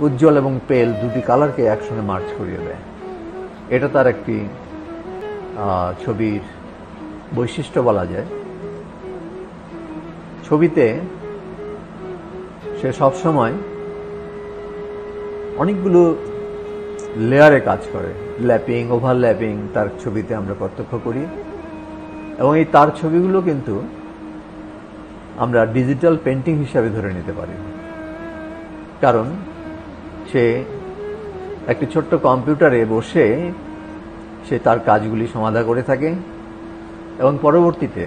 উজ্জ্বল এবং পেল দুটি কালারকে একসঙ্গে মার্চ করিয়ে দেয়। এটা তার একটি ছবির বৈশিষ্ট্য বলা যায়। ছবিতে সে সবসময় অনেকগুলো লেয়ারে কাজ করে। ল্যাপিং, ওভারল্যাপিং তার ছবিতে আমরা প্রত্যক্ষ করি। এবং এই তার ছবিগুলো কিন্তু আমরা ডিজিটাল পেন্টিং হিসাবে ধরে নিতে পারি। কারণ সে একটি ছোট্ট কম্পিউটারে বসে সে তার কাজগুলি সমাধা করে থাকে এবং পরবর্তীতে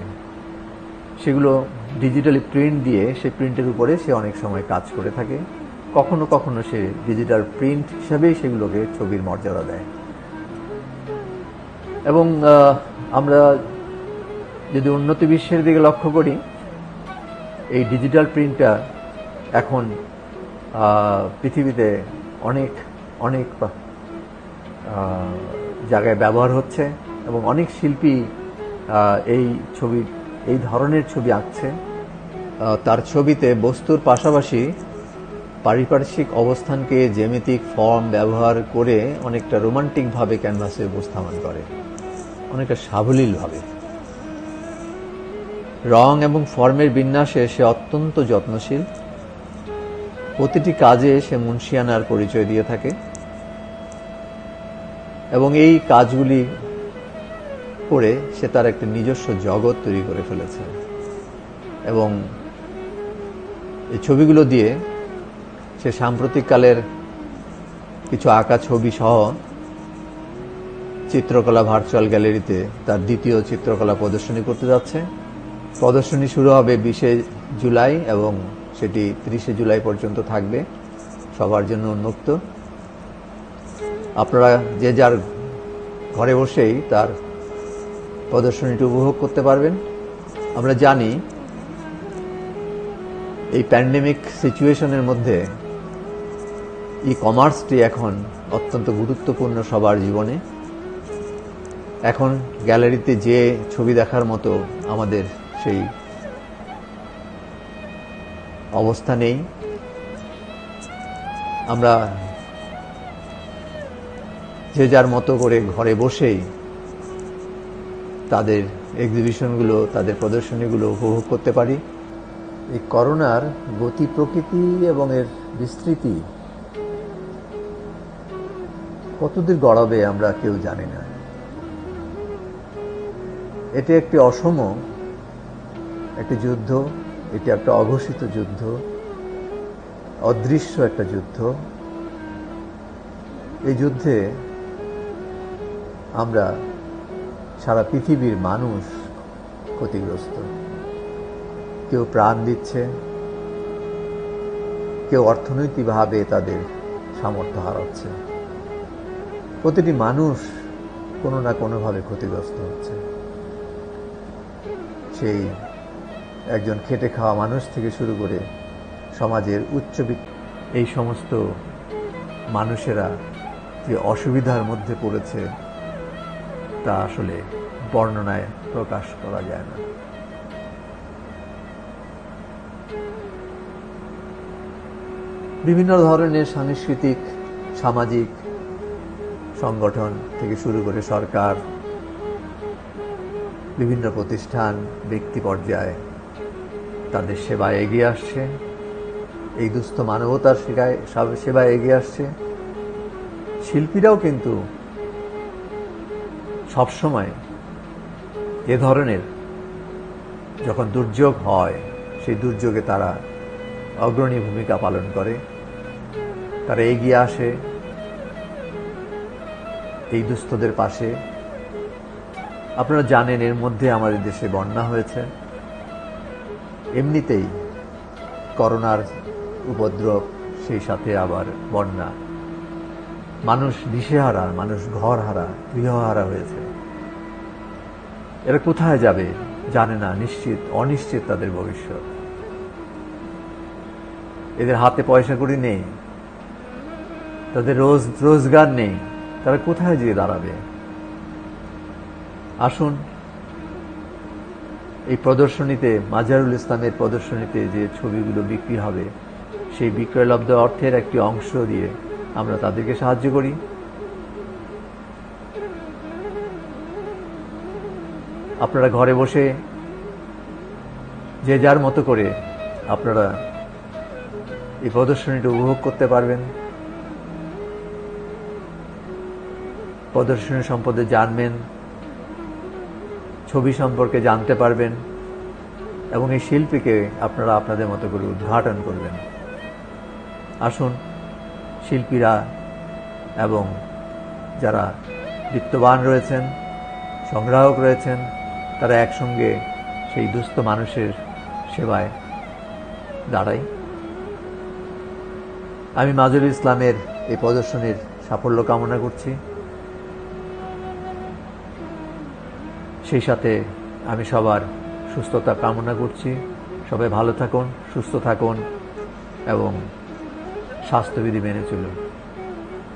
সেগুলো ডিজিটালি প্রিন্ট দিয়ে সে প্রিন্টের উপরে সে অনেক সময় কাজ করে থাকে। কখনো কখনো সে ডিজিটাল প্রিন্ট হিসাবেই সেগুলোকে ছবির মর্যাদা দেয়। এবং আমরা যদি উন্নত বিশ্বের দিকে লক্ষ্য করি, এই ডিজিটাল প্রিন্টটা এখন পৃথিবীতে অনেক অনেক জায়গায় ব্যবহার হচ্ছে এবং অনেক শিল্পী এই ছবি, এই ধরনের ছবি আঁকছে। তার ছবিতে বস্তুর পাশাপাশি পারিপার্শ্বিক অবস্থানকে জ্যামিতিক ফর্ম ব্যবহার করে অনেকটা রোমান্টিকভাবে ক্যানভাসে উপস্থাপন করে, অনেকটা সাবলীলভাবে। রং এবং ফর্মের বিন্যাসে সে অত্যন্ত যত্নশীল। প্রতিটি কাজে সে মুন্সিয়ানার পরিচয় দিয়ে থাকে। এবং এই কাজগুলি করে সে তার একটি নিজস্ব জগৎ তৈরি করে ফেলেছে। এবং এই ছবিগুলো দিয়ে সে সাম্প্রতিককালের কিছু আঁকা ছবি সহ চিত্রকলা ভার্চুয়াল গ্যালারিতে তার দ্বিতীয় চিত্রকলা প্রদর্শনী করতে যাচ্ছে। প্রদর্শনী শুরু হবে বিশে জুলাই এবং সেটি তিরিশে জুলাই পর্যন্ত থাকবে। সবার জন্য উন্মুক্ত। আপনারা যে যার ঘরে বসেই তার প্রদর্শনীটি উপভোগ করতে পারবেন। আমরা জানি এই প্যান্ডেমিক সিচুয়েশনের মধ্যে ই কমার্সটি এখন অত্যন্ত গুরুত্বপূর্ণ সবার জীবনে। এখন গ্যালারিতে যে ছবি দেখার মতো আমাদের সেই অবস্থা নেই। আমরা যে যার মতো করে ঘরে বসেই তাদের এক্সিবিশনগুলো তাদের প্রদর্শনীগুলো উপভোগ করতে পারি। এই করোনার গতি প্রকৃতি এবং এর বিস্তৃতি কতদূর গড়াবে আমরা কেউ জানি না। এটি একটি অসম, একটি যুদ্ধ এটি একটা অঘোষিত যুদ্ধ, অদৃশ্য একটা যুদ্ধ। এই যুদ্ধে আমরা সারা পৃথিবীর মানুষ ক্ষতিগ্রস্ত। কেউ প্রাণ দিচ্ছে, কেউ অর্থনৈতিকভাবে তাদের সামর্থ্য হারাচ্ছে। প্রতিটি মানুষ কোনো না কোনোভাবে ক্ষতিগ্রস্ত হচ্ছে। সেই একজন খেটে খাওয়া মানুষ থেকে শুরু করে সমাজের উচ্চবিত্ত এই সমস্ত মানুষেরা যে অসুবিধার মধ্যে পড়েছে, তা আসলে বর্ণনায় প্রকাশ করা যায় না। বিভিন্ন ধরনের সাংস্কৃতিক, সামাজিক সংগঠন থেকে শুরু করে সরকার, বিভিন্ন প্রতিষ্ঠান, ব্যক্তি পর্যায়ে তাদের সেবায় এগিয়ে আসছে। এই দুস্থ মানবতার সেবায় সেবায় এগিয়ে আসছে। শিল্পীরাও কিন্তু সবসময় এ ধরনের যখন দুর্যোগ হয়, সেই দুর্যোগে তারা অগ্রণী ভূমিকা পালন করে। তারা এগিয়ে আসে এই দুস্থদের পাশে। আপনারা জানেন এর মধ্যে আমাদের দেশে বন্যা হয়েছে। এমনিতেই করোনার উপদ্রব, সেই সাথে আবার বন্যা। মানুষ দিশেহারা, মানুষ ঘর হারা গৃহহারা হয়েছে। এরা কোথায় যাবে জানে না, নিশ্চিত, অনিশ্চিত তাদের ভবিষ্যৎ। এদের হাতে পয়সা করি নেই। তাদের রোজ রোজগার নেই। তারা কোথায় গিয়ে দাঁড়াবে? আসুন এই প্রদর্শনীতে, মাজারুল ইসলামের প্রদর্শনীতে যে ছবিগুলো বিক্রি হবে, সেই বিক্রয়লব্ধ অর্থের একটি অংশ দিয়ে আমরা তাদেরকে সাহায্য করি। আপনারা ঘরে বসে যে যার মতো করে আপনারা এই প্রদর্শনীটা উপভোগ করতে পারবেন। প্রদর্শনী সম্পদে জানবেন ছবি সম্পর্কে জানতে পারবেন এবং এই শিল্পীকে আপনারা আপনাদের মতো করে উদ্ঘাটন করবেন। আসুন, শিল্পীরা এবং যারা বিত্তবান রয়েছেন, সংগ্রাহক রয়েছেন, তারা একসঙ্গে সেই দুস্থ মানুষের সেবায় দাঁড়ায় আমি মাজুল ইসলামের এই প্রদর্শনীর সাফল্য কামনা করছি। সেই সাথে আমি সবার সুস্থতা কামনা করছি। সবাই ভালো থাকুন, সুস্থ থাকুন এবং স্বাস্থ্যবিধি মেনে চলুন।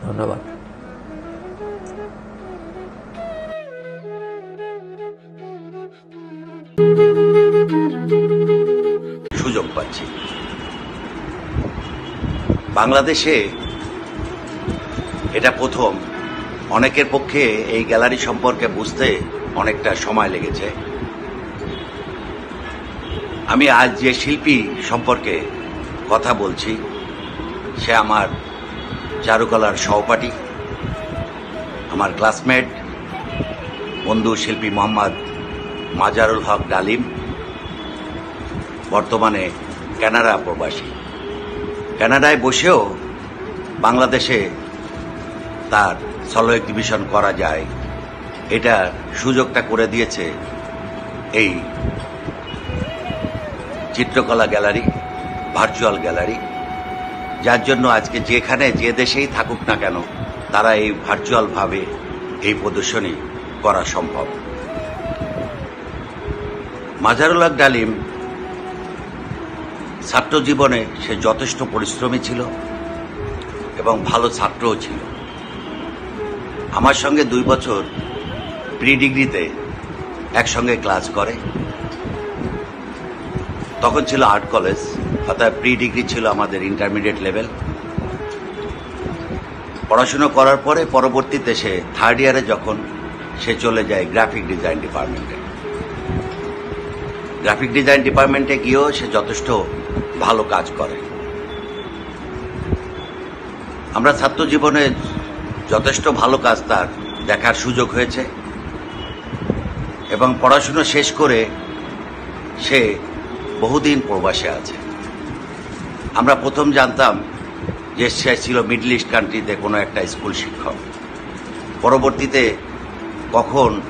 ধন্যবাদ। সুযোগ পাচ্ছি। বাংলাদেশে এটা প্রথম। অনেকের পক্ষে এই গ্যালারি সম্পর্কে বুঝতে অনেকটা সময় লেগেছে। আমি আজ যে শিল্পী সম্পর্কে কথা বলছি, সে আমার চারুকলার সহপাঠী, আমার ক্লাসমেট, বন্ধু শিল্পী মোহাম্মদ মাজারুল হক ডালিম, বর্তমানে কানাডা প্রবাসী। কানাডায় বসেও বাংলাদেশে তার সলো এক্সিবিশন করা যায়। এটার সুযোগটা করে দিয়েছে এই চিত্রকলা গ্যালারি, ভার্চুয়াল গ্যালারি। যার জন্য আজকে যেখানে যে দেশেই থাকুক না কেন, তারা এই ভার্চুয়ালভাবে এই প্রদর্শনী করা সম্ভব। মাজারুল ডালিম ছাত্র জীবনে সে যথেষ্ট পরিশ্রমী ছিল এবং ভালো ছাত্রও ছিল। আমার সঙ্গে দুই বছর প্রি ডিগ্রিতে একসঙ্গে ক্লাস করে। তখন ছিল আর্ট কলেজ, অর্থাৎ প্রি ডিগ্রি ছিল আমাদের ইন্টারমিডিয়েট লেভেল। পড়াশুনো করার পরে পরবর্তীতে সে থার্ড ইয়ারে যখন সে চলে যায় গ্রাফিক ডিজাইন ডিপার্টমেন্টে গ্রাফিক ডিজাইন ডিপার্টমেন্টে গিয়েও সে যথেষ্ট ভালো কাজ করে। আমরা ছাত্র জীবনে যথেষ্ট ভালো কাজ তার দেখার সুযোগ হয়েছে। এবং পড়াশুনো শেষ করে সে বহুদিন প্রবাসে আছে। আমরা প্রথম জানতাম যে সে ছিল মিডল ইস্ট কান্ট্রিতে কোনো একটা স্কুল শিক্ষক। পরবর্তীতে কখন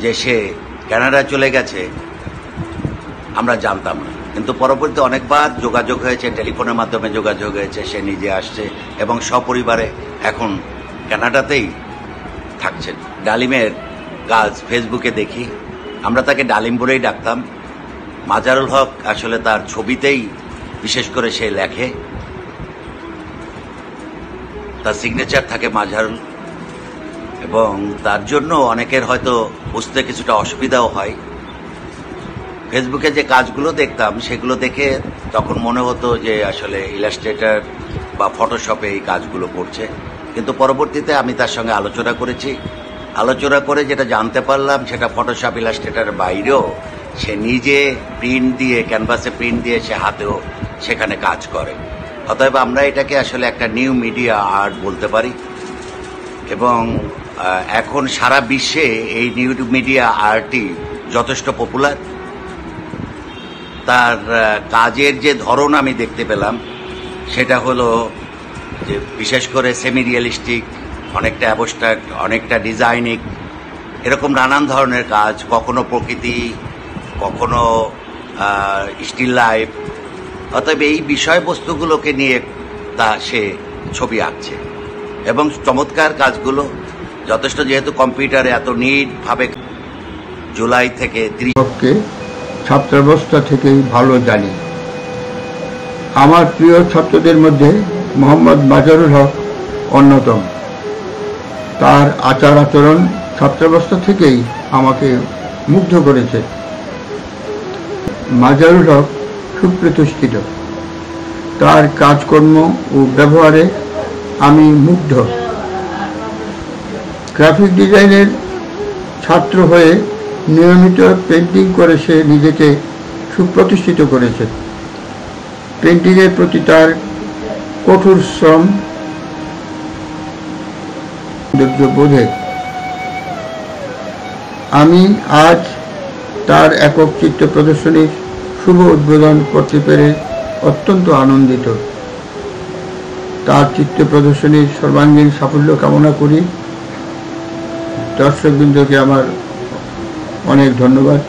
যে সে কানাডা চলে গেছে, আমরা জানতাম না। কিন্তু পরবর্তীতে অনেকবার যোগাযোগ হয়েছে, টেলিফোনের মাধ্যমে যোগাযোগ হয়েছে, সে নিজে আসছে এবং সপরিবারে এখন কানাডাতেই থাকছেন। ডালিমের কাজ ফেসবুকে দেখি। আমরা তাকে ডালিম বলেই ডাকতাম। মাজারুল হক আসলে তার ছবিতেই, বিশেষ করে সে লেখে। তার সিগনেচার থাকে মাজারুল। এবং তার জন্য অনেকের হয়তো বুঝতে কিছুটা অসুবিধাও হয়। ফেসবুকে যে কাজগুলো দেখতাম, সেগুলো দেখে তখন মনে হতো যে আসলে ইলাস্ট্রেটার বা ফটোশপে এই কাজগুলো করছে। কিন্তু পরবর্তীতে আমি তার সঙ্গে আলোচনা করেছি। আলোচনা করে যেটা জানতে পারলাম, সেটা ফটোশপ ইলাস্ট্রেটার বাইরেও সে নিজে প্রিন্ট দিয়ে ক্যানভাসে প্রিন্ট দিয়ে সে হাতেও সেখানে কাজ করে। অতএব আমরা এটাকে আসলে একটা নিউ মিডিয়া আর্ট বলতে পারি। এবং এখন সারা বিশ্বে এই নিউ মিডিয়া আর্টই যথেষ্ট পপুলার তার কাজের যে ধরন আমি দেখতে পেলাম, সেটা হলো যে বিশেষ করে সেমি রিয়েলিস্টিক অনেকটা অ্যাবস্ট্রাক্ট অনেকটা ডিজাইনিক এরকম নানান ধরনের কাজ, কখনো প্রকৃতি, কখনো স্টিল লাইফ অতএব এই বিষয়বস্তুগুলোকে নিয়ে তা সে ছবি আঁকছে। এবং চমৎকার কাজগুলো, যথেষ্ট যেহেতু কম্পিউটারে এত নিটভাবে জুলাই থেকে ত্রিশ হককে ছাত্রাবস্থা থেকেই ভালো জানি। আমার প্রিয় ছাত্রদের মধ্যে মোহাম্মদ মাজারুল হক অন্যতম। তার আচার আচরণ ছাত্রাবস্থা থেকেই আমাকে মুগ্ধ করেছে। মাজারুল হক সুপ্রতিষ্ঠিত। তার কাজকর্ম ও ব্যবহারে আমি মুগ্ধ। গ্রাফিক ডিজাইনের ছাত্র হয়ে নিয়মিত পেন্টিং করে সে নিজেকে সুপ্রতিষ্ঠিত করেছে। পেন্টিংয়ের প্রতি তার কঠোর শ্রম বোধে আমি আজ তার একক চিত্র প্রদর্শনীর শুভ উদ্বোধন করতে পেরে অত্যন্ত আনন্দিত। তার চিত্র প্রদর্শনীর সর্বাঙ্গীন সাফল্য কামনা করি। দর্শকবৃন্দকে আমার অনেক ধন্যবাদ।